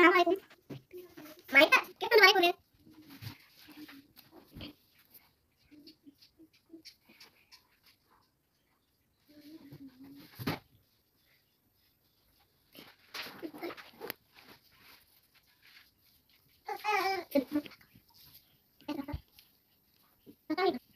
Assalamualaikum. Main tak? Kita main boleh. you.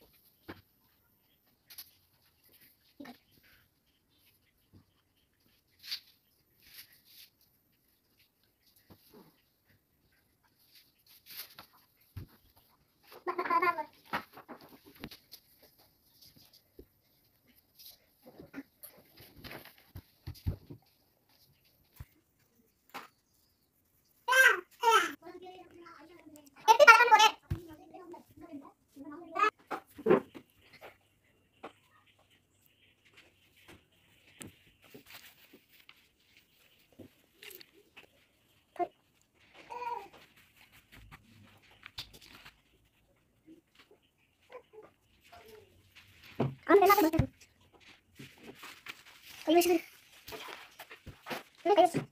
あ張れ、待って、待って。お許しする。なんかよ。